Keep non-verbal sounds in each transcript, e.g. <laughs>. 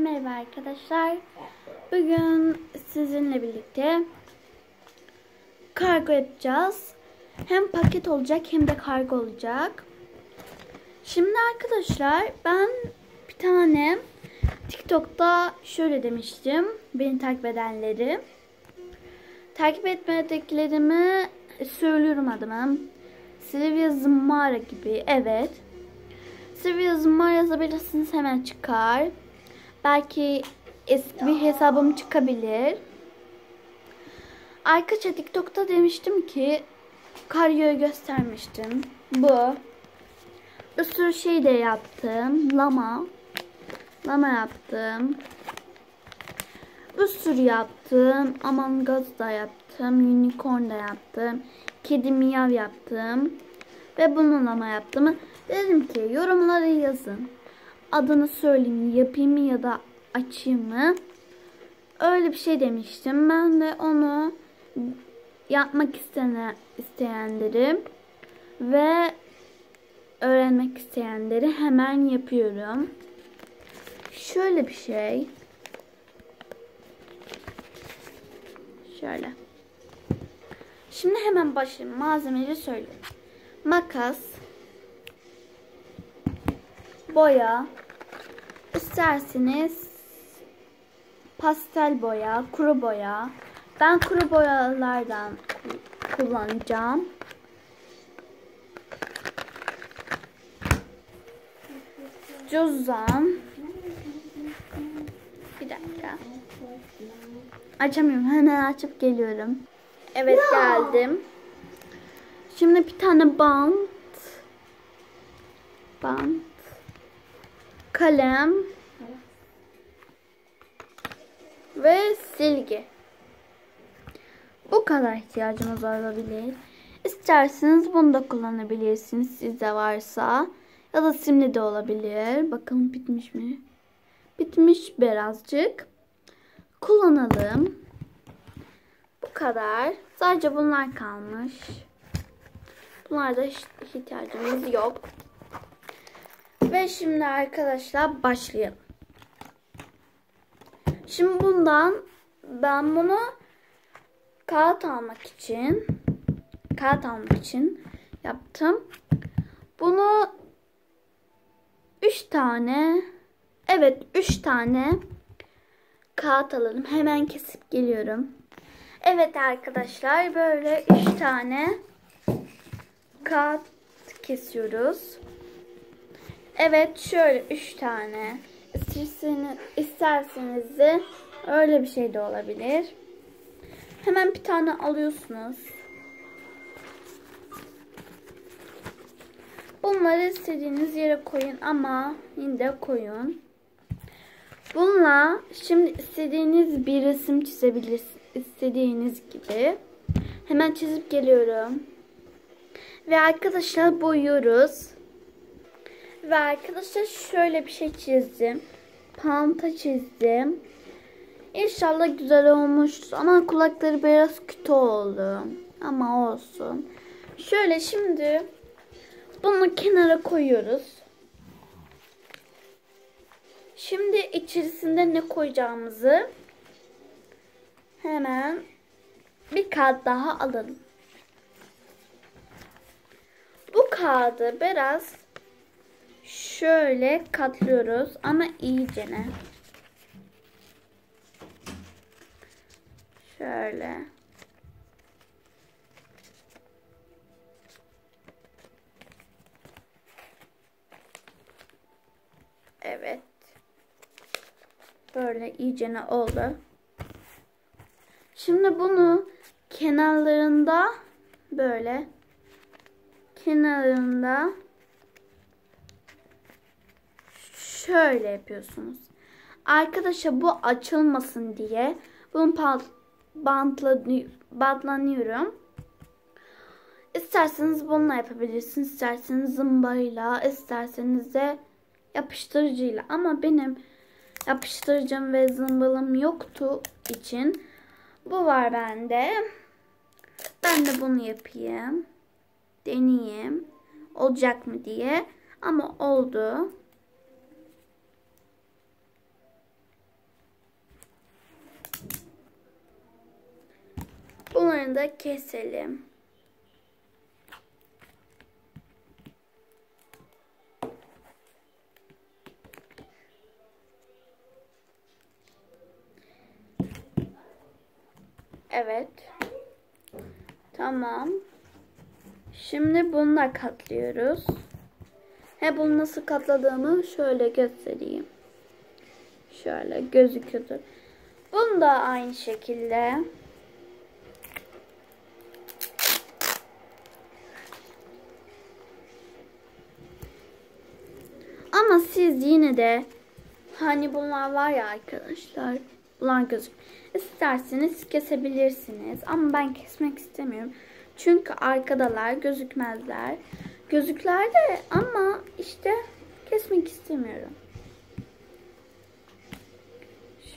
merhaba arkadaşlar. Bugün sizinle birlikte kargo yapacağız. Hem paket olacak hem de kargo olacak. Şimdi arkadaşlar ben bir tane TikTok'ta şöyle demiştim. Beni takip edenleri. Takip etmediklerimi söylüyorum adımı. Silvia Zımara gibi. Evet. Silvia Zımara yazabilirsiniz hemen çıkar. Belki eski bir hesabım çıkabilir. Arkadaşlar TikTok'ta demiştim ki karyoyu göstermiştim. Bu. Bir sürü şey de yaptım. Lama. Lama yaptım. Bir sürü yaptım. Among Us da yaptım. Unicorn da yaptım. Kedi miyav yaptım. Ve bunun lama yaptım. Dedim ki yorumlara yazın. Adını söyleyeyim yapayım mı ya da açayım mı? Öyle bir şey demiştim. Ben de onu yapmak istene, isteyenleri ve öğrenmek isteyenleri hemen yapıyorum. Şöyle bir şey. Şöyle. Şimdi hemen başlayalım. Malzemeleri söyleyeyim. Makas. Boya. İsterseniz pastel boya, kuru boya. Ben kuru boyalardan kullanacağım. Cüzdan. Bir dakika. Açamıyorum. Hemen açıp geliyorum. Evet geldim. Şimdi bir tane bant. Bant. Kalem. Ve silgi. Bu kadar ihtiyacımız olabilir. İsterseniz bunu da kullanabilirsiniz sizde varsa. Ya da simli de olabilir. Bakalım bitmiş mi? Bitmiş birazcık. Kullanalım. Bu kadar. Sadece bunlar kalmış. Bunlarda hiç ihtiyacımız yok. Ve şimdi arkadaşlar başlayalım. Şimdi bundan ben bunu kağıt almak için kağıt almak için yaptım. Bunu 3 tane evet 3 tane kağıt alalım. Hemen kesip geliyorum. Evet arkadaşlar böyle 3 tane kağıt kesiyoruz. Evet şöyle 3 tane. İsterseniz, isterseniz de öyle bir şey de olabilir. Hemen bir tane alıyorsunuz. Bunları istediğiniz yere koyun ama yine de koyun. Bununla şimdi istediğiniz bir resim çizebilirsiniz. istediğiniz gibi. Hemen çizip geliyorum. Ve arkadaşlar boyuyoruz. Ve arkadaşlar şöyle bir şey çizdim. Panta çizdim. İnşallah güzel olmuş. Ama kulakları biraz kötü oldu. Ama olsun. Şöyle şimdi bunu kenara koyuyoruz. Şimdi içerisinde ne koyacağımızı hemen bir kağıt daha alalım. Bu kağıdı biraz şöyle katlıyoruz ama iyicene. Şöyle. Evet. Böyle iyicene oldu. Şimdi bunu kenarlarında böyle kenarında şöyle yapıyorsunuz. Arkadaşlar bu açılmasın diye bunu bantlanıyorum. İsterseniz bununla yapabilirsiniz. İsterseniz zımbayla, isterseniz de yapıştırıcıyla. Ama benim yapıştırıcım ve zımbalım yoktu için bu var bende. Ben de bunu yapayım. Deneyeyim. Olacak mı diye. Ama oldu. Kenarını da keselim. Evet. Tamam. Şimdi bunu da katlıyoruz. He bunu nasıl katladığımı şöyle göstereyim. Şöyle gözüküyordu. Bunu da aynı şekilde. Ama siz yine de hani bunlar var ya arkadaşlar. Bunlar gözük. İsterseniz kesebilirsiniz. Ama ben kesmek istemiyorum. Çünkü arkadalar gözükmezler. Gözükler de ama işte kesmek istemiyorum.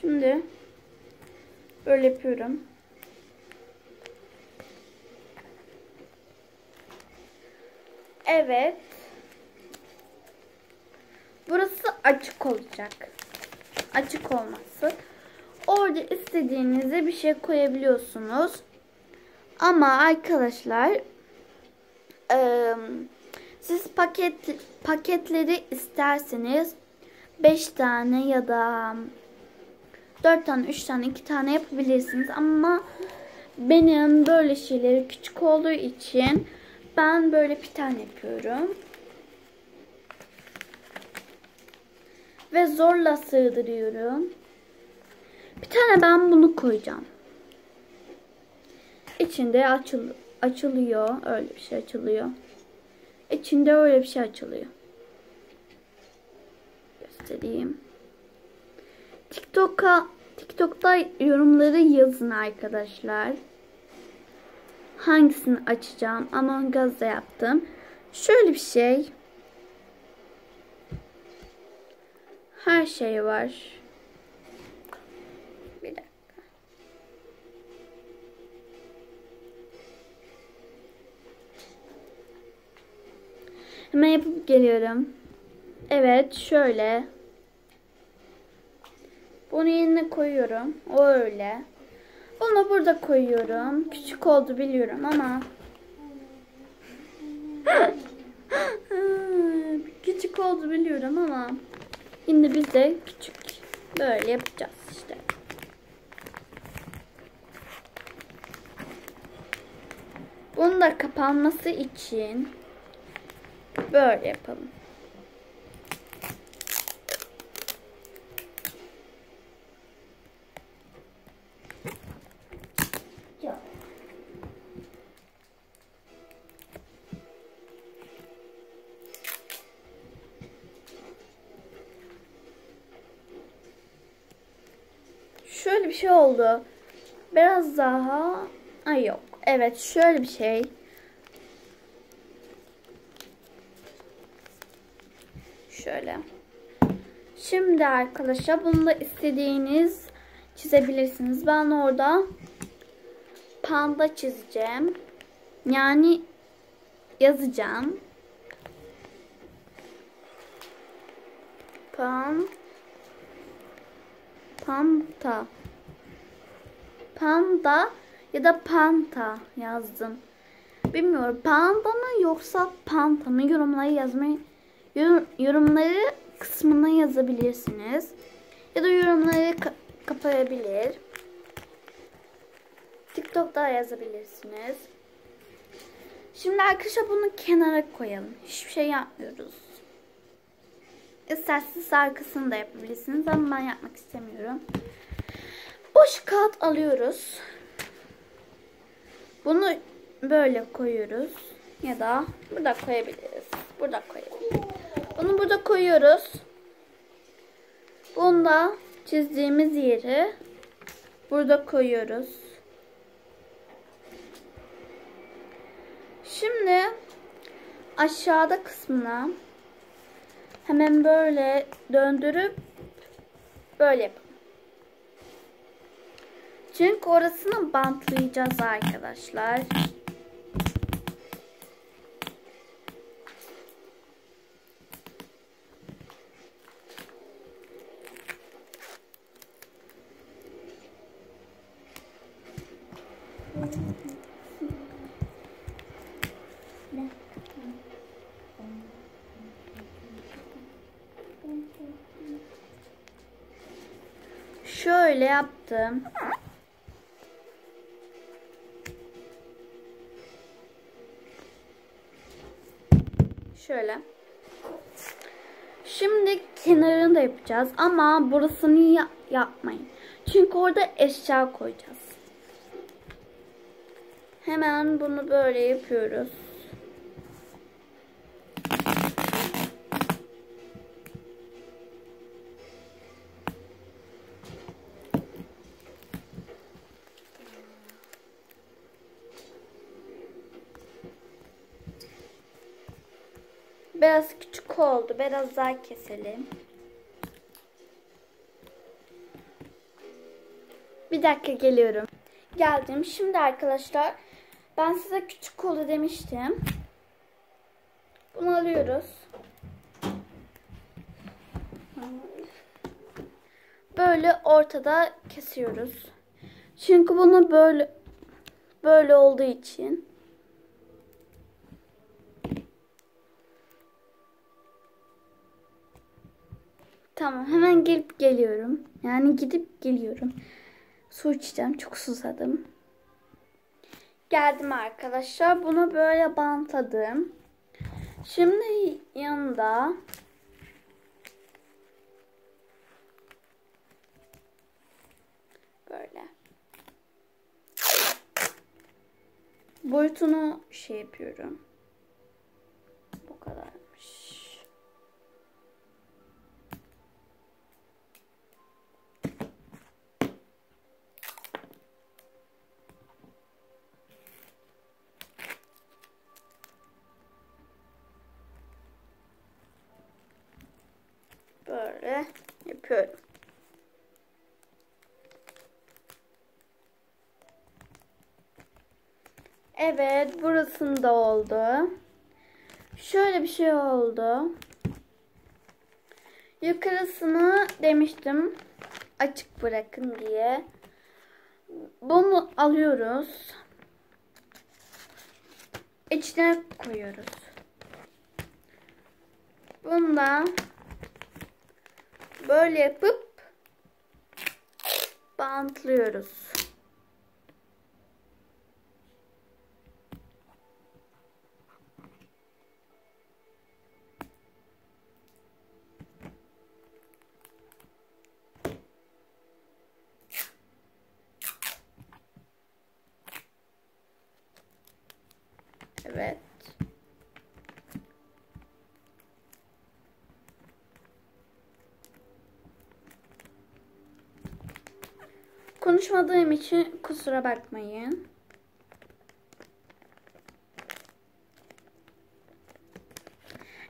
Şimdi böyle yapıyorum. Evet. Burası açık olacak. Açık olması. Orada istediğinize bir şey koyabiliyorsunuz. Ama arkadaşlar siz paket paketleri isterseniz 5 tane ya da 4 tane, 3 tane, 2 tane yapabilirsiniz. Ama benim böyle şeyleri küçük olduğu için ben böyle bir tane yapıyorum. Ve zorla sığdırıyorum. Bir tane ben bunu koyacağım. İçinde açıl açılıyor. Öyle bir şey açılıyor. İçinde öyle bir şey açılıyor. Göstereyim. TikTok'a TikTok'ta yorumları yazın arkadaşlar. Hangisini açacağım? Among Us'da yaptım. Şöyle bir şey. Her şey var. Bir dakika. Hemen yapıp geliyorum. Evet şöyle. Bunu yerine koyuyorum. O öyle. Bunu burada koyuyorum. Küçük oldu biliyorum ama. <laughs> küçük oldu biliyorum ama. Yine biz de küçük böyle yapacağız işte. Bunun da kapanması için böyle yapalım. Bir şey oldu. Biraz daha... Ay yok. Evet şöyle bir şey. Şöyle. Şimdi arkadaşlar bunu da istediğiniz çizebilirsiniz. Ben orada panda çizeceğim. Yani yazacağım. Pan Panta Panda ya da Panta yazdım. Bilmiyorum panda mı yoksa panta mı yorumları yazmayı yorumları kısmına yazabilirsiniz. Ya da yorumları ka kapayabilir. TikTok'ta yazabilirsiniz. Şimdi arkadaşlar bunu kenara koyalım. Hiçbir şey yapmıyoruz. İsterseniz arkasını da yapabilirsiniz ama ben yapmak istemiyorum. Boş kağıt alıyoruz. Bunu böyle koyuyoruz. Ya da burada koyabiliriz. Burada koyabiliriz. Bunu burada koyuyoruz. Bunu da çizdiğimiz yeri burada koyuyoruz. Şimdi aşağıda kısmına hemen böyle döndürüp böyle yapalım. Çünkü orasını bantlayacağız arkadaşlar. Şöyle yaptım. Şöyle. Şimdi kenarını da yapacağız ama burasını ya yapmayın. Çünkü orada eşya koyacağız. Hemen bunu böyle yapıyoruz. Biraz küçük oldu. Biraz daha keselim. Bir dakika geliyorum. Geldim. Şimdi arkadaşlar ben size küçük oldu demiştim. Bunu alıyoruz. Böyle ortada kesiyoruz. Çünkü bunu böyle böyle olduğu için Tamam hemen gelip geliyorum. Yani gidip geliyorum. Su içeceğim. Çok susadım. Geldim arkadaşlar. Bunu böyle bantladım. Şimdi yanında böyle boyutunu şey yapıyorum. Bu kadarmış. Böyle yapıyorum. Evet, burasında oldu. Şöyle bir şey oldu. Yukarısını demiştim açık bırakın diye. Bunu alıyoruz. İçine koyuyoruz. Bundan böyle yapıp bantlıyoruz. Evet. Konuşmadığım için kusura bakmayın.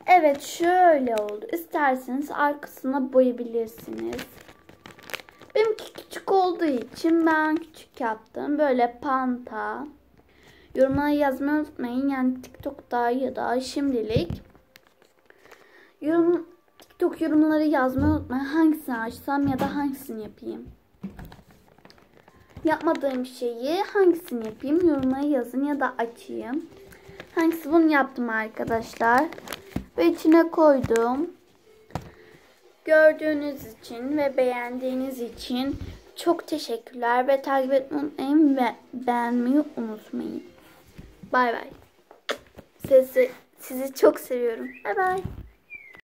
Evet şöyle oldu. İsterseniz arkasına boyayabilirsiniz. Benimki küçük olduğu için ben küçük yaptım. Böyle panta. Yorumlara yazmayı unutmayın. Yani TikTok'ta ya da şimdilik. Yorum, TikTok yorumları yazmayı unutmayın. Hangisini açsam ya da hangisini yapayım. Yapmadığım şeyi hangisini yapayım yorumlara yazın ya da açayım. Hangisi bunu yaptım arkadaşlar. Ve içine koydum. Gördüğünüz için ve beğendiğiniz için çok teşekkürler ve takip etmeyi unutmayın ve beğenmeyi unutmayın. Bay bay. Sizi, sizi çok seviyorum. Bay bay.